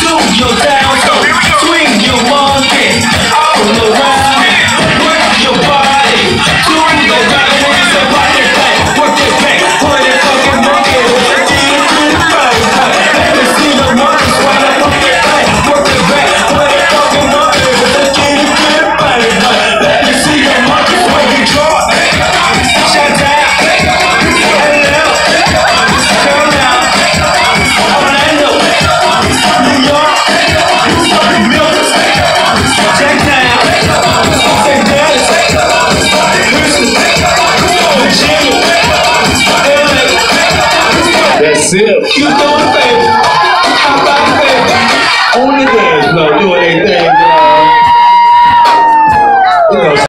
do your thing. sip. You doing things, I'm throwing on the dance, floor, doing anything.